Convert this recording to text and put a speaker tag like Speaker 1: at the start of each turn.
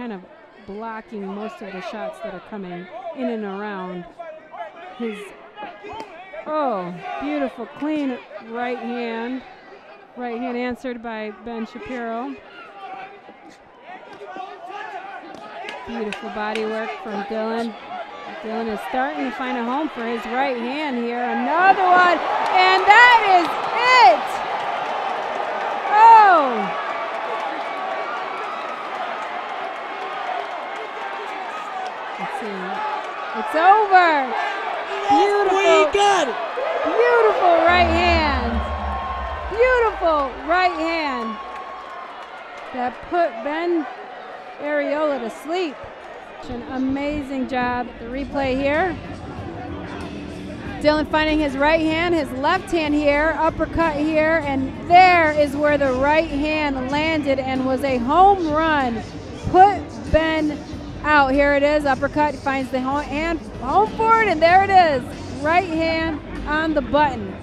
Speaker 1: kind of blocking most of the shots that are coming in and around his. Oh, beautiful, clean right hand. Right hand answered by Ben Shapiro. Beautiful body work from Dylan. Dylan is starting to find a home for his right hand here. Another one, and that is it. Oh. Let's see. It's over. Beautiful.
Speaker 2: got it.
Speaker 1: Beautiful right hand. Beautiful right hand that put Ben Areola to sleep. An amazing job. The replay here. Dylan finding his right hand, his left hand here, uppercut here, and there is where the right hand landed and was a home run. Put out. Here it is, uppercut, finds the home, and home forward, and there it is. Right hand on the button.